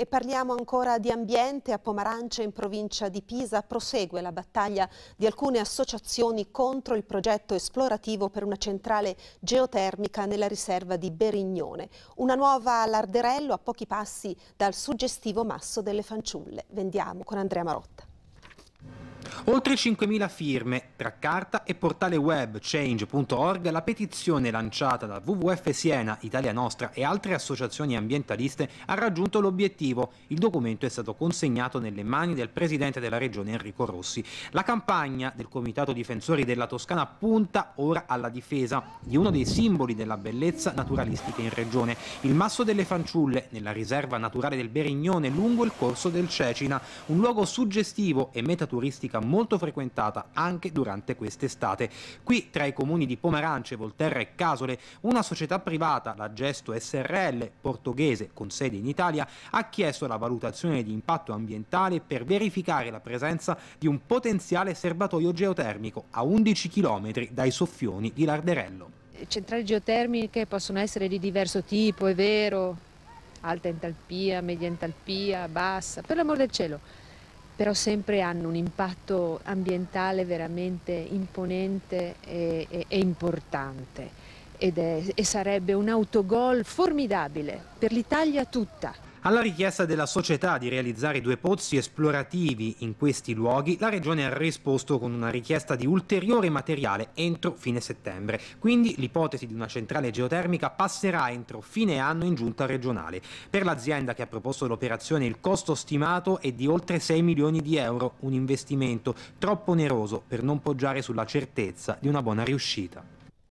E parliamo ancora di ambiente. A Pomarance, in provincia di Pisa, prosegue la battaglia di alcune associazioni contro il progetto esplorativo per una centrale geotermica nella riserva di Berignone. Una nuova Larderello a pochi passi dal suggestivo masso delle fanciulle. Vendiamo con Andrea Marotta. Oltre 5.000 firme tra carta e portale web change.org, la petizione lanciata da WWF Siena, Italia Nostra e altre associazioni ambientaliste ha raggiunto l'obiettivo. Il documento è stato consegnato nelle mani del presidente della regione Enrico Rossi. La campagna del Comitato Difensori della Toscana punta ora alla difesa di uno dei simboli della bellezza naturalistica in regione, il Masso delle Fanciulle, nella riserva naturale del Berignone lungo il corso del Cecina, un luogo suggestivo e meta turistica molto frequentata anche durante quest'estate. Qui tra i comuni di Pomerance, Volterra e Casole, una società privata, la Gesto SRL, portoghese con sede in Italia, ha chiesto la valutazione di impatto ambientale per verificare la presenza di un potenziale serbatoio geotermico a 11 km dai soffioni di Larderello. Centrali geotermiche possono essere di diverso tipo, è vero, alta entalpia, media entalpia, bassa, per l'amor del cielo però sempre hanno un impatto ambientale veramente imponente e, e, e importante è, e sarebbe un autogol formidabile per l'Italia tutta. Alla richiesta della società di realizzare due pozzi esplorativi in questi luoghi, la Regione ha risposto con una richiesta di ulteriore materiale entro fine settembre. Quindi l'ipotesi di una centrale geotermica passerà entro fine anno in giunta regionale. Per l'azienda che ha proposto l'operazione il costo stimato è di oltre 6 milioni di euro, un investimento troppo oneroso per non poggiare sulla certezza di una buona riuscita.